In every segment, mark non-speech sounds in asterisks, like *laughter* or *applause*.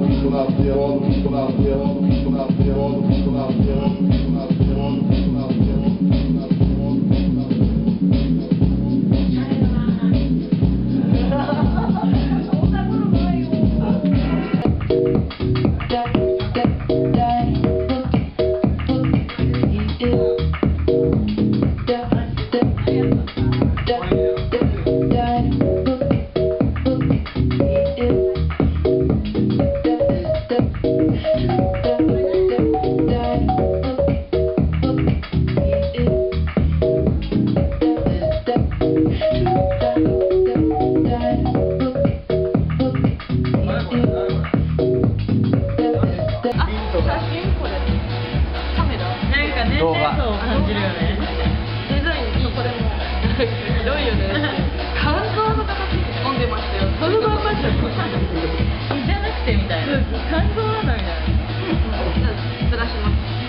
bicho na viola, bicho na viola, bicho na viola, bicho na viola, bicho na viola, bicho na viola. いよね。肝臓の形飛んでましたよ。そのまんまじゃん。*laughs* 胃じゃなくてみたいな。肝臓なん。だみたいなずらします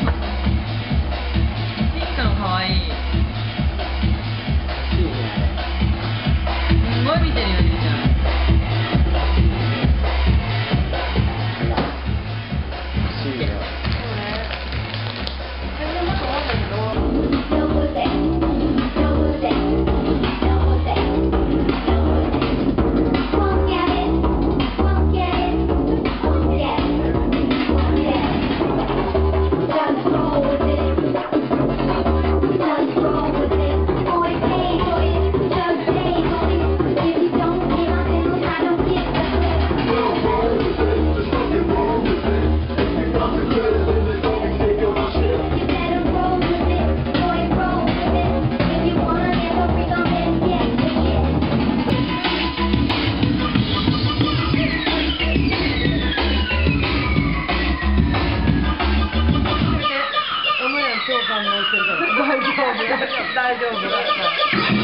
大就不我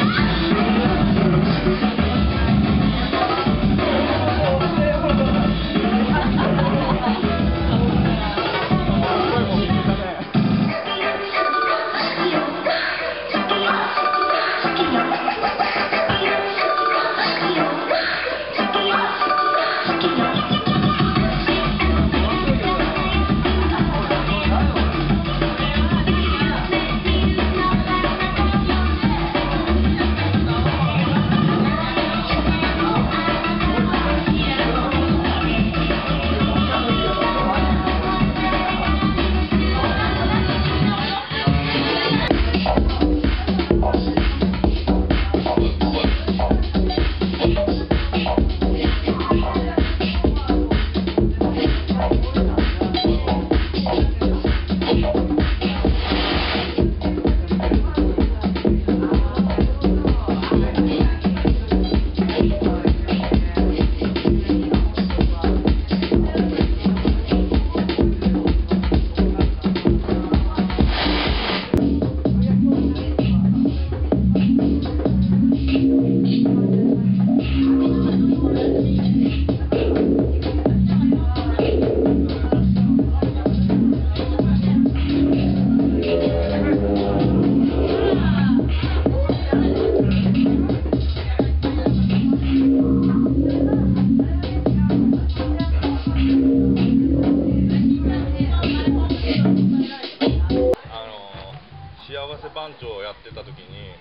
番長をやってた時に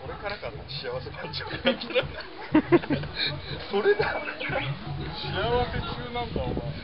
それからかな幸せ番長が *laughs* それだ。幸せ中なんだお前